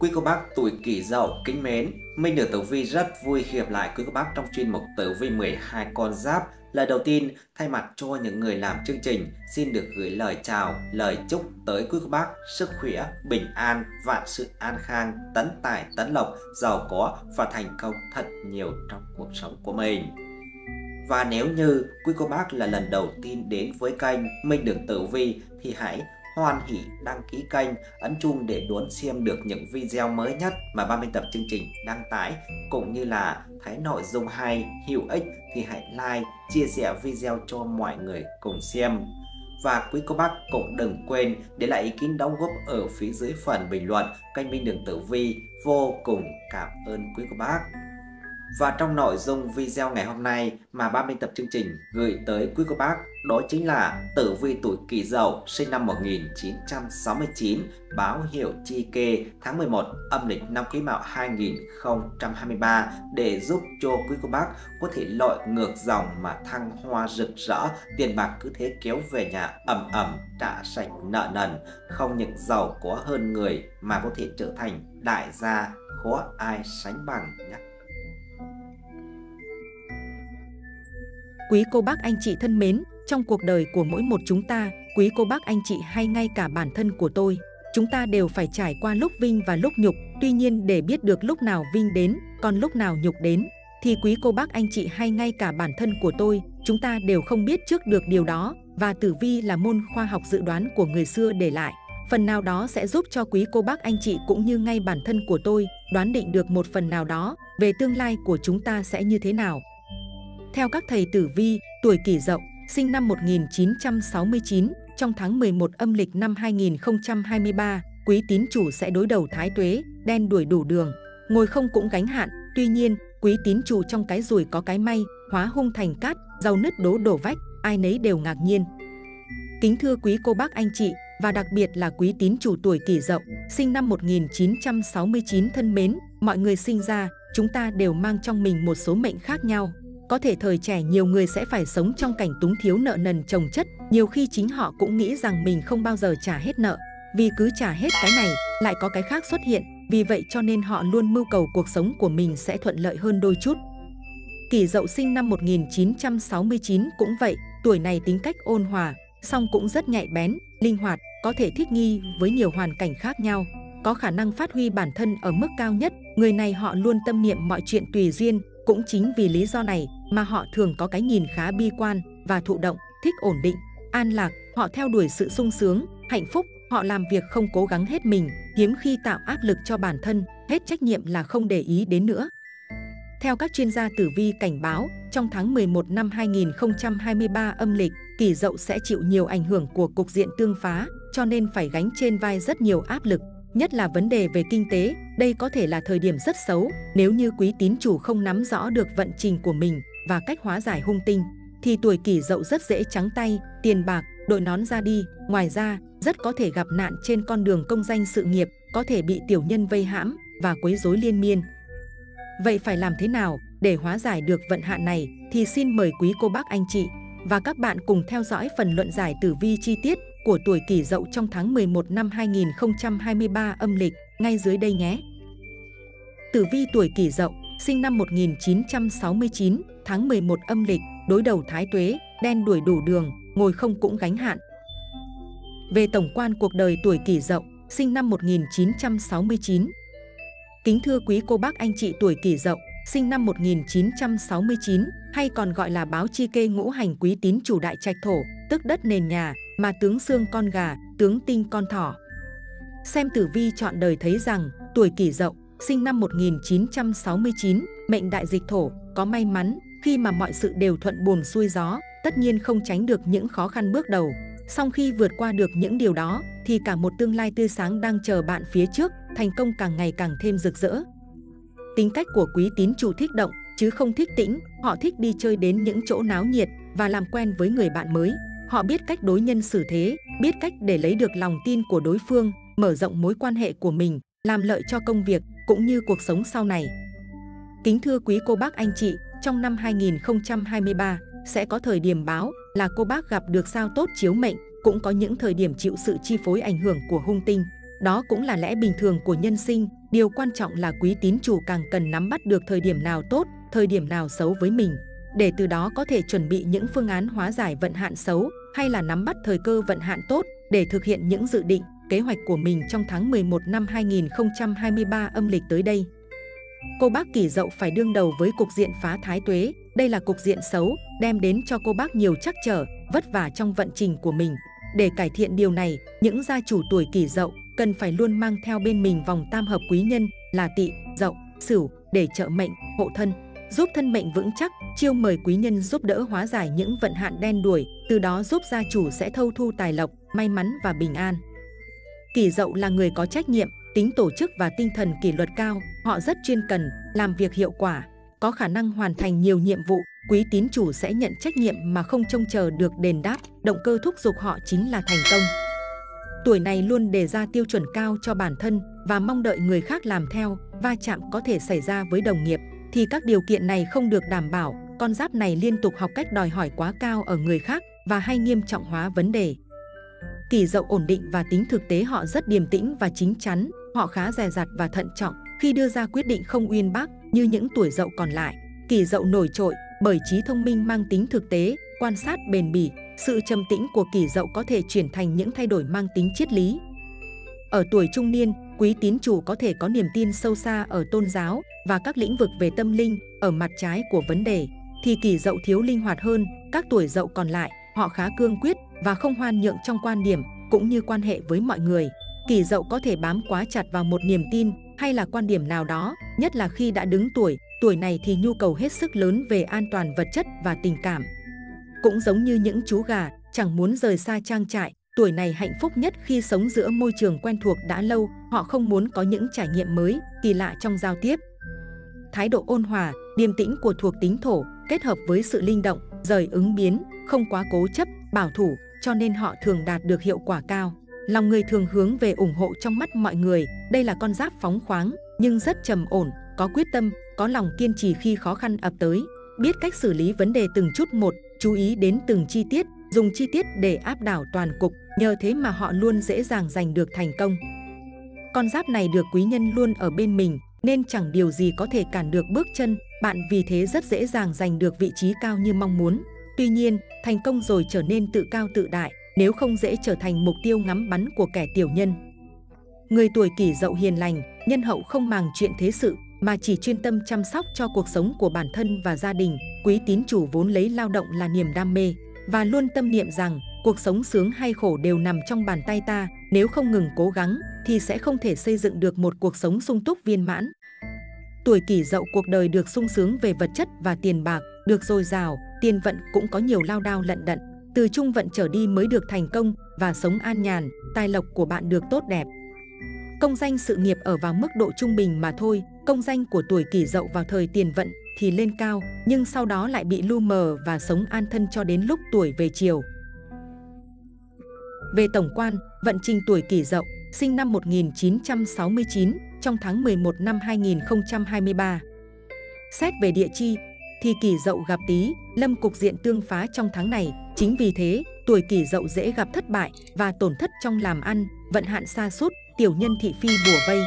Quý cô bác tuổi kỷ dậu kính mến, Minh được Tử Vi rất vui khi gặp lại quý cô bác trong chuyên mục Tử Vi 12 con giáp. Lời đầu tiên, thay mặt cho những người làm chương trình, xin được gửi lời chào, lời chúc tới quý cô bác sức khỏe, bình an, vạn sự an khang, tấn tài, tấn lộc, giàu có và thành công thật nhiều trong cuộc sống của mình. Và nếu như quý cô bác là lần đầu tiên đến với kênh Minh Đường Tử Vi thì hãy hoan hỷ đăng ký kênh, ấn chuông để đón xem được những video mới nhất mà ban biên tập chương trình đăng tải cũng như là thấy nội dung hay, hữu ích thì hãy like, chia sẻ video cho mọi người cùng xem. Và quý cô bác cũng đừng quên để lại ý kiến đóng góp ở phía dưới phần bình luận kênh Minh Đường Tử Vi. Vô cùng cảm ơn quý cô bác. Và trong nội dung video ngày hôm nay mà ban biên tập chương trình gửi tới quý cô bác, đó chính là tử vi tuổi kỷ dậu sinh năm 1969 báo hiệu chi kê, tháng 11 âm lịch năm quý mão 2023 để giúp cho quý cô bác có thể lội ngược dòng mà thăng hoa rực rỡ, tiền bạc cứ thế kéo về nhà ẩm ẩm trả sạch nợ nần, không những giàu có hơn người mà có thể trở thành đại gia khó ai sánh bằng nhé. Quý cô bác anh chị thân mến, trong cuộc đời của mỗi một chúng ta, quý cô bác anh chị hay ngay cả bản thân của tôi, chúng ta đều phải trải qua lúc vinh và lúc nhục. Tuy nhiên để biết được lúc nào vinh đến, còn lúc nào nhục đến, thì quý cô bác anh chị hay ngay cả bản thân của tôi, chúng ta đều không biết trước được điều đó. Và tử vi là môn khoa học dự đoán của người xưa để lại. Phần nào đó sẽ giúp cho quý cô bác anh chị cũng như ngay bản thân của tôi đoán định được một phần nào đó về tương lai của chúng ta sẽ như thế nào. Theo các thầy tử vi, tuổi kỷ dậu, sinh năm 1969, trong tháng 11 âm lịch năm 2023, quý tín chủ sẽ đối đầu thái tuế, đen đuổi đủ đường, ngồi không cũng gánh hạn. Tuy nhiên, quý tín chủ trong cái rủi có cái may, hóa hung thành cát, giàu nứt đố đổ vách, ai nấy đều ngạc nhiên. Kính thưa quý cô bác anh chị, và đặc biệt là quý tín chủ tuổi kỷ dậu, sinh năm 1969 thân mến, mọi người sinh ra, chúng ta đều mang trong mình một số mệnh khác nhau. Có thể thời trẻ nhiều người sẽ phải sống trong cảnh túng thiếu nợ nần chồng chất, nhiều khi chính họ cũng nghĩ rằng mình không bao giờ trả hết nợ, vì cứ trả hết cái này lại có cái khác xuất hiện, vì vậy cho nên họ luôn mưu cầu cuộc sống của mình sẽ thuận lợi hơn đôi chút. Kỷ Dậu sinh năm 1969 cũng vậy, tuổi này tính cách ôn hòa, song cũng rất nhạy bén, linh hoạt, có thể thích nghi với nhiều hoàn cảnh khác nhau, có khả năng phát huy bản thân ở mức cao nhất. Người này họ luôn tâm niệm mọi chuyện tùy duyên, cũng chính vì lý do này mà họ thường có cái nhìn khá bi quan và thụ động, thích ổn định, an lạc, họ theo đuổi sự sung sướng, hạnh phúc, họ làm việc không cố gắng hết mình, hiếm khi tạo áp lực cho bản thân, hết trách nhiệm là không để ý đến nữa. Theo các chuyên gia tử vi cảnh báo, trong tháng 11 năm 2023 âm lịch, kỷ dậu sẽ chịu nhiều ảnh hưởng của cục diện tương phá, cho nên phải gánh trên vai rất nhiều áp lực, nhất là vấn đề về kinh tế. Đây có thể là thời điểm rất xấu nếu như quý tín chủ không nắm rõ được vận trình của mình và cách hóa giải hung tinh, thì tuổi kỷ dậu rất dễ trắng tay, tiền bạc, đội nón ra đi. Ngoài ra, rất có thể gặp nạn trên con đường công danh sự nghiệp, có thể bị tiểu nhân vây hãm và quấy rối liên miên. Vậy phải làm thế nào để hóa giải được vận hạn này thì xin mời quý cô bác anh chị và các bạn cùng theo dõi phần luận giải tử vi chi tiết của tuổi kỷ dậu trong tháng 11 năm 2023 âm lịch ngay dưới đây nhé. Tử vi tuổi kỷ dậu, sinh năm 1969, tháng 11 âm lịch, đối đầu thái tuế, đen đuổi đủ đường, ngồi không cũng gánh hạn. Về tổng quan cuộc đời tuổi kỷ dậu, sinh năm 1969. Kính thưa quý cô bác anh chị tuổi kỷ dậu, sinh năm 1969, hay còn gọi là báo chi kê ngũ hành quý tín chủ đại trạch thổ, tức đất nền nhà, mà tướng xương con gà, tướng tinh con thỏ. Xem tử vi chọn đời thấy rằng, tuổi kỷ dậu, sinh năm 1969, mệnh đại dịch thổ, có may mắn khi mà mọi sự đều thuận buồm xuôi gió, tất nhiên không tránh được những khó khăn bước đầu. Song khi vượt qua được những điều đó, thì cả một tương lai tươi sáng đang chờ bạn phía trước, thành công càng ngày càng thêm rực rỡ. Tính cách của quý tín chủ thích động, chứ không thích tĩnh, họ thích đi chơi đến những chỗ náo nhiệt và làm quen với người bạn mới. Họ biết cách đối nhân xử thế, biết cách để lấy được lòng tin của đối phương, mở rộng mối quan hệ của mình, làm lợi cho công việc cũng như cuộc sống sau này. Kính thưa quý cô bác anh chị, trong năm 2023 sẽ có thời điểm báo là cô bác gặp được sao tốt chiếu mệnh, cũng có những thời điểm chịu sự chi phối ảnh hưởng của hung tinh. Đó cũng là lẽ bình thường của nhân sinh, Điều quan trọng là quý tín chủ càng cần nắm bắt được thời điểm nào tốt, thời điểm nào xấu với mình, để từ đó có thể chuẩn bị những phương án hóa giải vận hạn xấu hay là nắm bắt thời cơ vận hạn tốt để thực hiện những dự định, kế hoạch của mình trong tháng 11 năm 2023 âm lịch tới đây. Cô bác kỷ dậu phải đương đầu với cục diện phá thái tuế, đây là cục diện xấu, đem đến cho cô bác nhiều trắc trở, vất vả trong vận trình của mình. Để cải thiện điều này, những gia chủ tuổi kỷ dậu cần phải luôn mang theo bên mình vòng tam hợp quý nhân là tỵ, dậu, sửu để trợ mệnh, hộ thân, giúp thân mệnh vững chắc, chiêu mời quý nhân giúp đỡ hóa giải những vận hạn đen đuổi, từ đó giúp gia chủ sẽ thâu thu tài lộc, may mắn và bình an. Kỷ dậu là người có trách nhiệm, tính tổ chức và tinh thần kỷ luật cao, họ rất chuyên cần, làm việc hiệu quả, có khả năng hoàn thành nhiều nhiệm vụ, quý tín chủ sẽ nhận trách nhiệm mà không trông chờ được đền đáp, động cơ thúc giục họ chính là thành công. Tuổi này luôn đề ra tiêu chuẩn cao cho bản thân và mong đợi người khác làm theo, va chạm có thể xảy ra với đồng nghiệp, thì các điều kiện này không được đảm bảo, con giáp này liên tục học cách đòi hỏi quá cao ở người khác và hay nghiêm trọng hóa vấn đề. Kỳ dậu ổn định và tính thực tế họ rất điềm tĩnh và chính chắn, họ khá dè dặt và thận trọng khi đưa ra quyết định không uyên bác như những tuổi dậu còn lại. Kỳ dậu nổi trội bởi trí thông minh mang tính thực tế, quan sát bền bỉ, sự trầm tĩnh của kỳ dậu có thể chuyển thành những thay đổi mang tính triết lý. Ở tuổi trung niên, quý tín chủ có thể có niềm tin sâu xa ở tôn giáo và các lĩnh vực về tâm linh. Ở mặt trái của vấn đề, thì kỳ dậu thiếu linh hoạt hơn, các tuổi dậu còn lại, họ khá cương quyết và không hoan nhượng trong quan điểm cũng như quan hệ với mọi người. Kỳ dậu có thể bám quá chặt vào một niềm tin hay là quan điểm nào đó, nhất là khi đã đứng tuổi, tuổi này thì nhu cầu hết sức lớn về an toàn vật chất và tình cảm. Cũng giống như những chú gà, chẳng muốn rời xa trang trại, tuổi này hạnh phúc nhất khi sống giữa môi trường quen thuộc đã lâu, họ không muốn có những trải nghiệm mới, kỳ lạ trong giao tiếp. Thái độ ôn hòa, điềm tĩnh của thuộc tính thổ kết hợp với sự linh động, rời ứng biến, không quá cố chấp, bảo thủ, cho nên họ thường đạt được hiệu quả cao. Lòng người thường hướng về ủng hộ trong mắt mọi người, đây là con giáp phóng khoáng, nhưng rất trầm ổn, có quyết tâm, có lòng kiên trì khi khó khăn ập tới, biết cách xử lý vấn đề từng chút một, chú ý đến từng chi tiết, dùng chi tiết để áp đảo toàn cục, nhờ thế mà họ luôn dễ dàng giành được thành công. Con giáp này được quý nhân luôn ở bên mình, nên chẳng điều gì có thể cản được bước chân, bạn vì thế rất dễ dàng giành được vị trí cao như mong muốn. Tuy nhiên, thành công rồi trở nên tự cao tự đại, nếu không dễ trở thành mục tiêu ngắm bắn của kẻ tiểu nhân. Người tuổi kỷ dậu hiền lành, nhân hậu không màng chuyện thế sự, mà chỉ chuyên tâm chăm sóc cho cuộc sống của bản thân và gia đình. Quý tín chủ vốn lấy lao động là niềm đam mê và luôn tâm niệm rằng cuộc sống sướng hay khổ đều nằm trong bàn tay ta. Nếu không ngừng cố gắng thì sẽ không thể xây dựng được một cuộc sống sung túc viên mãn. Tuổi kỷ dậu cuộc đời được sung sướng về vật chất và tiền bạc, được dồi dào, tiền vận cũng có nhiều lao đao lận đận. Từ trung vận trở đi mới được thành công và sống an nhàn, tài lộc của bạn được tốt đẹp. Công danh sự nghiệp ở vào mức độ trung bình mà thôi, công danh của tuổi kỷ dậu vào thời tiền vận thì lên cao, nhưng sau đó lại bị lu mờ và sống an thân cho đến lúc tuổi về chiều. Về tổng quan, vận trình tuổi kỷ dậu, sinh năm 1969, trong tháng 11 năm 2023. Xét về địa chi, thì kỷ dậu gặp tí, lâm cục diện tương phá trong tháng này. Chính vì thế, tuổi kỷ dậu dễ gặp thất bại và tổn thất trong làm ăn, vận hạn xa sút tiểu nhân thị phi bùa vây.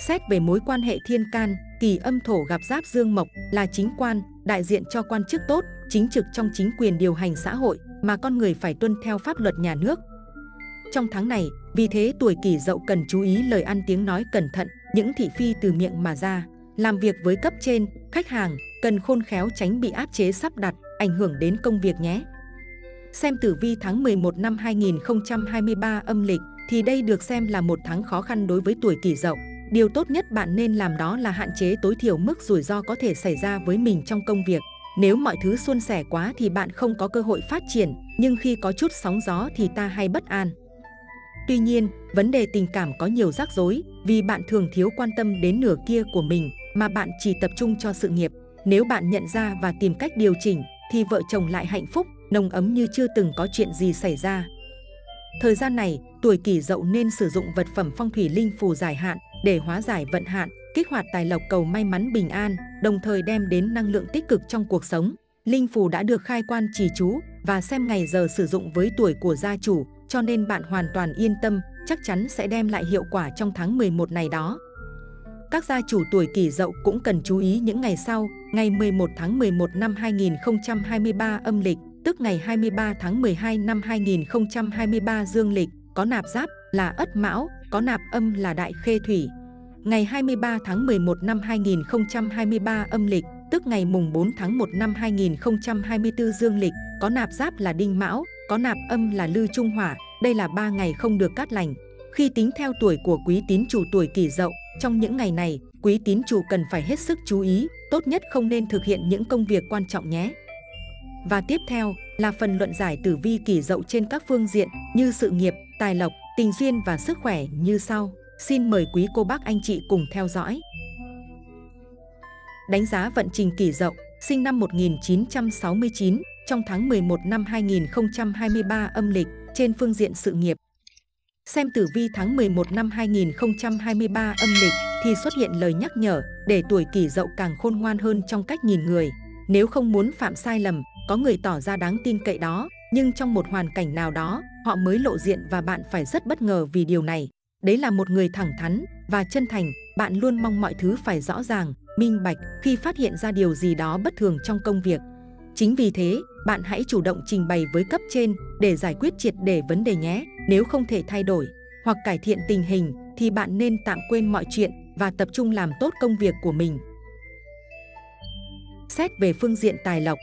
Xét về mối quan hệ thiên can, kỳ âm thổ gặp giáp dương mộc là chính quan, đại diện cho quan chức tốt, chính trực trong chính quyền điều hành xã hội mà con người phải tuân theo pháp luật nhà nước. Trong tháng này, vì thế tuổi kỷ dậu cần chú ý lời ăn tiếng nói cẩn thận, những thị phi từ miệng mà ra. Làm việc với cấp trên, khách hàng, cần khôn khéo tránh bị áp chế sắp đặt, ảnh hưởng đến công việc nhé. Xem tử vi tháng 11 năm 2023 âm lịch thì đây được xem là một tháng khó khăn đối với tuổi kỷ dậu. Điều tốt nhất bạn nên làm đó là hạn chế tối thiểu mức rủi ro có thể xảy ra với mình trong công việc. Nếu mọi thứ suôn sẻ quá thì bạn không có cơ hội phát triển, nhưng khi có chút sóng gió thì ta hay bất an. Tuy nhiên, vấn đề tình cảm có nhiều rắc rối vì bạn thường thiếu quan tâm đến nửa kia của mình mà bạn chỉ tập trung cho sự nghiệp. Nếu bạn nhận ra và tìm cách điều chỉnh thì vợ chồng lại hạnh phúc, nồng ấm như chưa từng có chuyện gì xảy ra. Thời gian này, tuổi kỷ dậu nên sử dụng vật phẩm phong thủy linh phù giải hạn để hóa giải vận hạn, kích hoạt tài lộc cầu may mắn bình an, đồng thời đem đến năng lượng tích cực trong cuộc sống. Linh phù đã được khai quan trì chú và xem ngày giờ sử dụng với tuổi của gia chủ, cho nên bạn hoàn toàn yên tâm, chắc chắn sẽ đem lại hiệu quả trong tháng 11 này đó. Các gia chủ tuổi kỷ dậu cũng cần chú ý những ngày sau, ngày 11 tháng 11 năm 2023 âm lịch, tức ngày 23 tháng 12 năm 2023 dương lịch, có nạp giáp là Ất Mão, có nạp âm là Đại Khê Thủy. Ngày 23 tháng 11 năm 2023 âm lịch, tức ngày mùng 4 tháng 1 năm 2024 dương lịch, có nạp giáp là Đinh Mão, có nạp âm là Lư Trung Hỏa. Đây là 3 ngày không được cát lành. Khi tính theo tuổi của quý tín chủ tuổi kỷ dậu, trong những ngày này, quý tín chủ cần phải hết sức chú ý, tốt nhất không nên thực hiện những công việc quan trọng nhé. Và tiếp theo là phần luận giải tử vi kỷ dậu trên các phương diện như sự nghiệp, tài lộc, tình duyên và sức khỏe như sau. Xin mời quý cô bác anh chị cùng theo dõi. Đánh giá vận trình kỷ dậu, sinh năm 1969, trong tháng 11 năm 2023 âm lịch, trên phương diện sự nghiệp. Xem tử vi tháng 11 năm 2023 âm lịch thì xuất hiện lời nhắc nhở để tuổi kỷ dậu càng khôn ngoan hơn trong cách nhìn người. Nếu không muốn phạm sai lầm, có người tỏ ra đáng tin cậy đó, nhưng trong một hoàn cảnh nào đó, họ mới lộ diện và bạn phải rất bất ngờ vì điều này. Đấy là một người thẳng thắn và chân thành, bạn luôn mong mọi thứ phải rõ ràng, minh bạch khi phát hiện ra điều gì đó bất thường trong công việc. Chính vì thế, bạn hãy chủ động trình bày với cấp trên để giải quyết triệt để vấn đề nhé. Nếu không thể thay đổi hoặc cải thiện tình hình thì bạn nên tạm quên mọi chuyện và tập trung làm tốt công việc của mình. Xét về phương diện tài lộc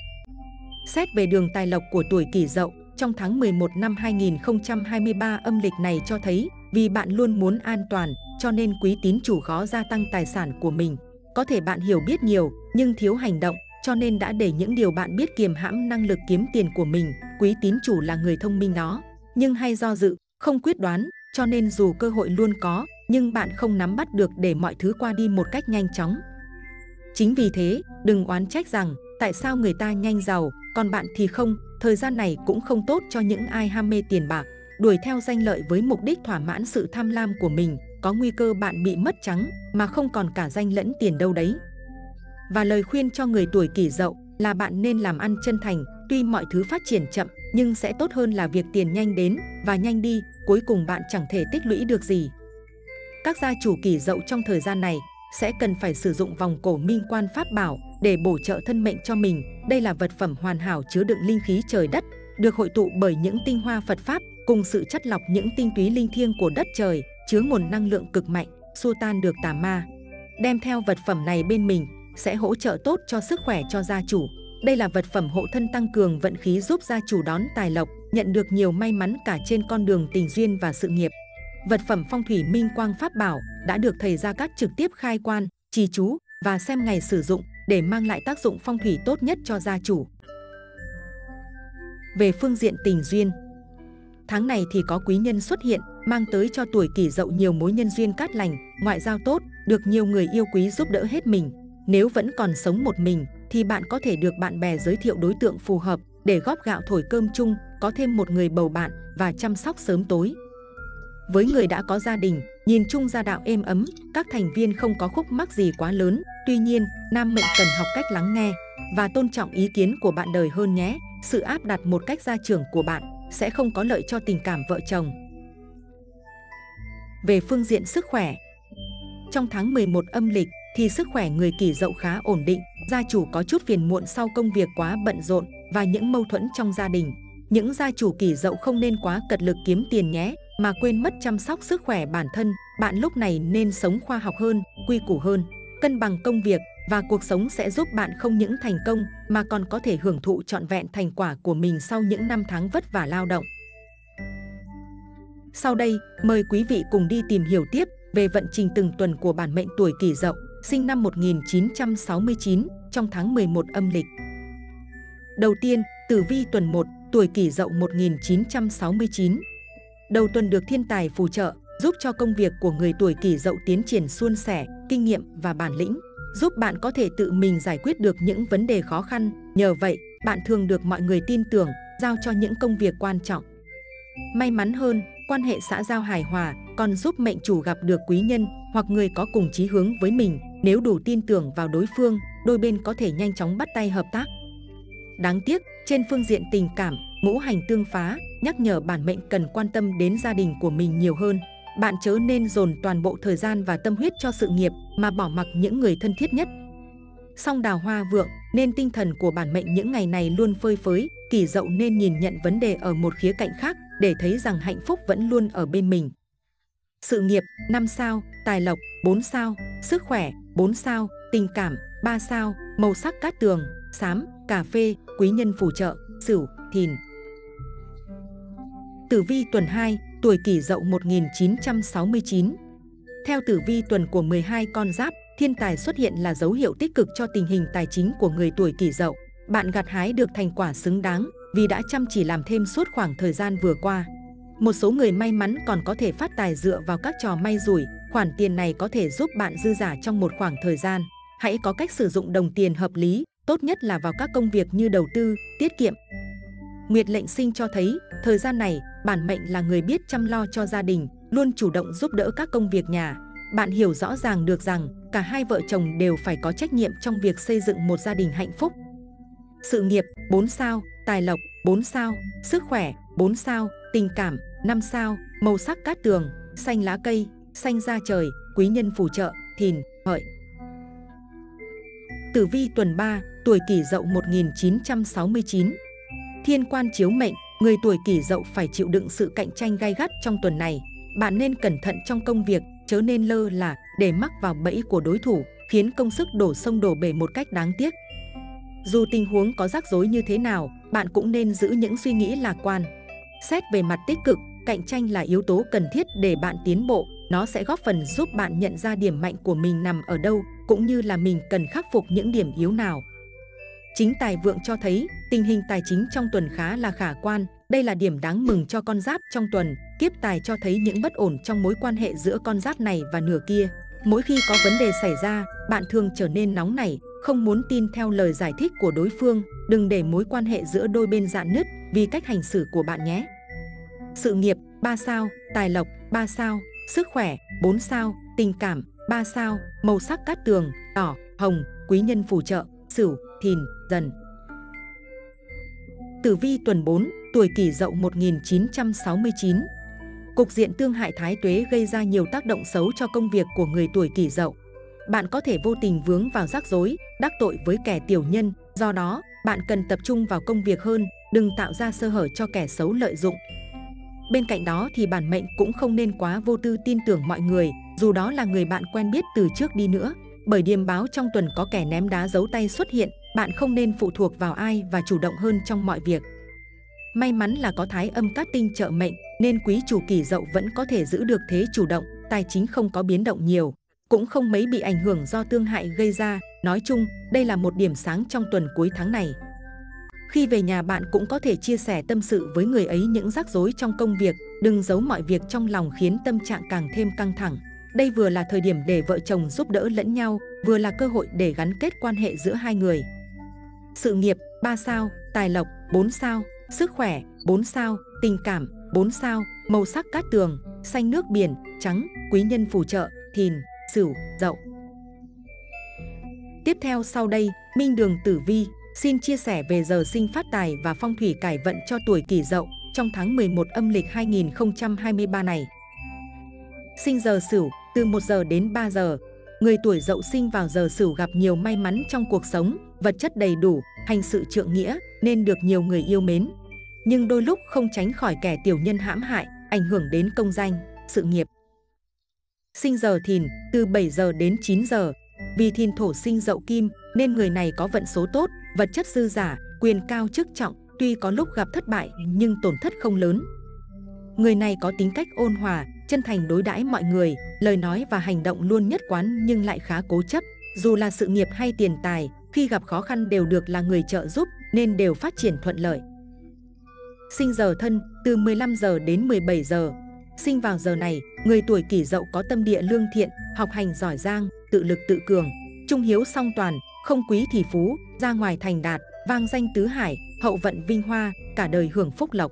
Xét về đường tài lộc của tuổi kỷ dậu, trong tháng 11 năm 2023 âm lịch này cho thấy vì bạn luôn muốn an toàn cho nên quý tín chủ khó gia tăng tài sản của mình. Có thể bạn hiểu biết nhiều nhưng thiếu hành động cho nên đã để những điều bạn biết kiềm hãm năng lực kiếm tiền của mình. Quý tín chủ là người thông minh đó, nhưng hay do dự, không quyết đoán, cho nên dù cơ hội luôn có, nhưng bạn không nắm bắt được để mọi thứ qua đi một cách nhanh chóng. Chính vì thế, đừng oán trách rằng tại sao người ta nhanh giàu, còn bạn thì không. Thời gian này cũng không tốt cho những ai ham mê tiền bạc, đuổi theo danh lợi với mục đích thỏa mãn sự tham lam của mình. Có nguy cơ bạn bị mất trắng mà không còn cả danh lẫn tiền đâu đấy. Và lời khuyên cho người tuổi kỷ dậu là bạn nên làm ăn chân thành, tuy mọi thứ phát triển chậm nhưng sẽ tốt hơn là việc tiền nhanh đến và nhanh đi, cuối cùng bạn chẳng thể tích lũy được gì. Các gia chủ kỷ dậu trong thời gian này sẽ cần phải sử dụng vòng cổ minh quan pháp bảo để bổ trợ thân mệnh cho mình. Đây là vật phẩm hoàn hảo chứa đựng linh khí trời đất, được hội tụ bởi những tinh hoa Phật Pháp cùng sự chất lọc những tinh túy linh thiêng của đất trời, chứa nguồn năng lượng cực mạnh, xua tan được tà ma. Đem theo vật phẩm này bên mình sẽ hỗ trợ tốt cho sức khỏe cho gia chủ. Đây là vật phẩm hộ thân tăng cường vận khí giúp gia chủ đón tài lộc, nhận được nhiều may mắn cả trên con đường tình duyên và sự nghiệp. Vật phẩm phong thủy minh quang pháp bảo đã được thầy Gia Cát trực tiếp khai quan, trì chú và xem ngày sử dụng để mang lại tác dụng phong thủy tốt nhất cho gia chủ. Về phương diện tình duyên, tháng này thì có quý nhân xuất hiện, mang tới cho tuổi kỷ dậu nhiều mối nhân duyên cát lành, ngoại giao tốt, được nhiều người yêu quý giúp đỡ hết mình. Nếu vẫn còn sống một mình thì bạn có thể được bạn bè giới thiệu đối tượng phù hợp để góp gạo thổi cơm chung, có thêm một người bầu bạn và chăm sóc sớm tối. Với người đã có gia đình, nhìn chung gia đạo êm ấm, các thành viên không có khúc mắc gì quá lớn. Tuy nhiên, nam mệnh cần học cách lắng nghe và tôn trọng ý kiến của bạn đời hơn nhé. Sự áp đặt một cách gia trưởng của bạn sẽ không có lợi cho tình cảm vợ chồng. Về phương diện sức khỏe, trong tháng 11 âm lịch thì sức khỏe người kỷ dậu khá ổn định, gia chủ có chút phiền muộn sau công việc quá bận rộn và những mâu thuẫn trong gia đình. Những gia chủ kỷ dậu không nên quá cật lực kiếm tiền nhé, mà quên mất chăm sóc sức khỏe bản thân. Bạn lúc này nên sống khoa học hơn, quy củ hơn, cân bằng công việc và cuộc sống sẽ giúp bạn không những thành công mà còn có thể hưởng thụ trọn vẹn thành quả của mình sau những năm tháng vất vả lao động. Sau đây, mời quý vị cùng đi tìm hiểu tiếp về vận trình từng tuần của bản mệnh tuổi kỷ dậu, sinh năm 1969, trong tháng 11 âm lịch. Đầu tiên, tử vi tuần 1, tuổi kỷ dậu 1969. Đầu tuần được thiên tài phù trợ, giúp cho công việc của người tuổi kỷ dậu tiến triển suôn sẻ, kinh nghiệm và bản lĩnh, giúp bạn có thể tự mình giải quyết được những vấn đề khó khăn. Nhờ vậy, bạn thường được mọi người tin tưởng, giao cho những công việc quan trọng. May mắn hơn, quan hệ xã giao hài hòa còn giúp mệnh chủ gặp được quý nhân hoặc người có cùng chí hướng với mình. Nếu đủ tin tưởng vào đối phương, đôi bên có thể nhanh chóng bắt tay hợp tác. Đáng tiếc, trên phương diện tình cảm, ngũ hành tương phá, nhắc nhở bản mệnh cần quan tâm đến gia đình của mình nhiều hơn. Bạn chớ nên dồn toàn bộ thời gian và tâm huyết cho sự nghiệp mà bỏ mặc những người thân thiết nhất. Song đào hoa vượng nên tinh thần của bản mệnh những ngày này luôn phơi phới, kỳ dậu nên nhìn nhận vấn đề ở một khía cạnh khác để thấy rằng hạnh phúc vẫn luôn ở bên mình. Sự nghiệp 5 sao, tài lộc 4 sao, sức khỏe 4 sao, tình cảm 3 sao, màu sắc cát tường, xám, cà phê, quý nhân phù trợ, sửu, thìn. Tử vi tuần 2, tuổi kỷ dậu 1969 Theo tử vi tuần của 12 con giáp, thiên tài xuất hiện là dấu hiệu tích cực cho tình hình tài chính của người tuổi kỷ dậu. Bạn gặt hái được thành quả xứng đáng vì đã chăm chỉ làm thêm suốt khoảng thời gian vừa qua. Một số người may mắn còn có thể phát tài dựa vào các trò may rủi, khoản tiền này có thể giúp bạn dư giả trong một khoảng thời gian. Hãy có cách sử dụng đồng tiền hợp lý, tốt nhất là vào các công việc như đầu tư, tiết kiệm. Nguyệt lệnh sinh cho thấy, thời gian này, bản mệnh là người biết chăm lo cho gia đình, luôn chủ động giúp đỡ các công việc nhà. Bạn hiểu rõ ràng được rằng, cả hai vợ chồng đều phải có trách nhiệm trong việc xây dựng một gia đình hạnh phúc. Sự nghiệp 4 sao, tài lộc 4 sao, sức khỏe 4 sao, tình cảm 5 sao, màu sắc cát tường, xanh lá cây, xanh ra trời, quý nhân phù trợ, thìn, hợi. Tử vi tuần 3, tuổi kỷ dậu 1969 Thiên quan chiếu mệnh, người tuổi kỷ dậu phải chịu đựng sự cạnh tranh gay gắt trong tuần này. Bạn nên cẩn thận trong công việc, chớ nên lơ là để mắc vào bẫy của đối thủ, khiến công sức đổ sông đổ bể một cách đáng tiếc. Dù tình huống có rắc rối như thế nào, bạn cũng nên giữ những suy nghĩ lạc quan. Xét về mặt tích cực, cạnh tranh là yếu tố cần thiết để bạn tiến bộ. Nó sẽ góp phần giúp bạn nhận ra điểm mạnh của mình nằm ở đâu, cũng như là mình cần khắc phục những điểm yếu nào. Chính tài vượng cho thấy tình hình tài chính trong tuần khá là khả quan. Đây là điểm đáng mừng cho con giáp trong tuần. Kiếp tài cho thấy những bất ổn trong mối quan hệ giữa con giáp này và nửa kia. Mỗi khi có vấn đề xảy ra, bạn thường trở nên nóng nảy, không muốn tin theo lời giải thích của đối phương. Đừng để mối quan hệ giữa đôi bên dạn nứt vì cách hành xử của bạn nhé. Sự nghiệp 3 sao, tài lộc 3 sao, sức khỏe 4 sao, tình cảm 3 sao, màu sắc cát tường, đỏ, hồng, quý nhân phù trợ, sửu, thìn, dần. Tử vi tuần 4, tuổi kỷ dậu 1969 Cục diện tương hại thái tuế gây ra nhiều tác động xấu cho công việc của người tuổi kỷ dậu. Bạn có thể vô tình vướng vào rắc rối, đắc tội với kẻ tiểu nhân. Do đó, bạn cần tập trung vào công việc hơn, đừng tạo ra sơ hở cho kẻ xấu lợi dụng. Bên cạnh đó thì bản mệnh cũng không nên quá vô tư tin tưởng mọi người, dù đó là người bạn quen biết từ trước đi nữa. Bởi điềm báo trong tuần có kẻ ném đá giấu tay xuất hiện, bạn không nên phụ thuộc vào ai và chủ động hơn trong mọi việc. May mắn là có thái âm cát tinh trợ mệnh, nên quý chủ kỷ dậu vẫn có thể giữ được thế chủ động, tài chính không có biến động nhiều, cũng không mấy bị ảnh hưởng do tương hại gây ra. Nói chung, đây là một điểm sáng trong tuần cuối tháng này. Khi về nhà bạn cũng có thể chia sẻ tâm sự với người ấy những rắc rối trong công việc, đừng giấu mọi việc trong lòng khiến tâm trạng càng thêm căng thẳng. Đây vừa là thời điểm để vợ chồng giúp đỡ lẫn nhau, vừa là cơ hội để gắn kết quan hệ giữa hai người. Sự nghiệp 3 sao, tài lộc 4 sao, sức khỏe 4 sao, tình cảm 4 sao, màu sắc cát tường, xanh nước biển, trắng, quý nhân phù trợ, thìn, sửu, dậu. Tiếp theo sau đây, Minh Đường Tử Vi xin chia sẻ về giờ sinh phát tài và phong thủy cải vận cho tuổi kỷ dậu trong tháng 11 âm lịch 2023 này. Sinh giờ Sửu từ 1 giờ đến 3 giờ. Người tuổi dậu sinh vào giờ Sửu gặp nhiều may mắn trong cuộc sống, vật chất đầy đủ, hành sự trượng nghĩa nên được nhiều người yêu mến. Nhưng đôi lúc không tránh khỏi kẻ tiểu nhân hãm hại, ảnh hưởng đến công danh, sự nghiệp. Sinh giờ Thìn từ 7 giờ đến 9 giờ. Vì Thìn thổ sinh dậu kim nên người này có vận số tốt, vật chất dư giả, quyền cao chức trọng, tuy có lúc gặp thất bại nhưng tổn thất không lớn. Người này có tính cách ôn hòa, chân thành đối đãi mọi người, lời nói và hành động luôn nhất quán nhưng lại khá cố chấp. Dù là sự nghiệp hay tiền tài, khi gặp khó khăn đều được là người trợ giúp nên đều phát triển thuận lợi. Sinh giờ thân từ 15 giờ đến 17 giờ. Sinh vào giờ này, người tuổi kỷ dậu có tâm địa lương thiện, học hành giỏi giang, tự lực tự cường, trung hiếu song toàn, không quý thì phú, ra ngoài thành đạt, vang danh tứ hải, hậu vận vinh hoa, cả đời hưởng phúc lộc.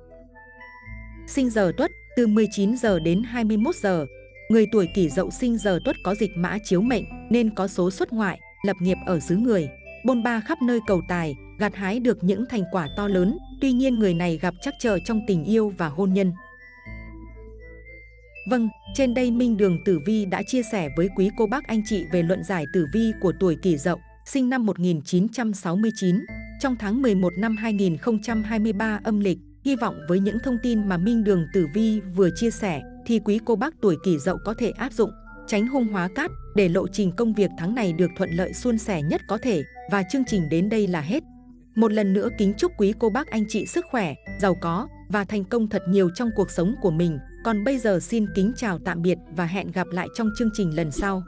Sinh giờ tuất từ 19 giờ đến 21 giờ. Người tuổi kỷ dậu sinh giờ tuất có dịch mã chiếu mệnh nên có số xuất ngoại, lập nghiệp ở xứ người, bôn ba khắp nơi cầu tài, gặt hái được những thành quả to lớn. Tuy nhiên người này gặp trắc trở trong tình yêu và hôn nhân. Vâng, trên đây Minh Đường Tử Vi đã chia sẻ với quý cô bác anh chị về luận giải tử vi của tuổi kỷ dậu, sinh năm 1969, trong tháng 11 năm 2023 âm lịch. Hy vọng với những thông tin mà Minh Đường Tử Vi vừa chia sẻ thì quý cô bác tuổi kỷ dậu có thể áp dụng, tránh hung hóa cát để lộ trình công việc tháng này được thuận lợi suôn sẻ nhất có thể và chương trình đến đây là hết. Một lần nữa kính chúc quý cô bác anh chị sức khỏe, giàu có và thành công thật nhiều trong cuộc sống của mình. Còn bây giờ xin kính chào tạm biệt và hẹn gặp lại trong chương trình lần sau.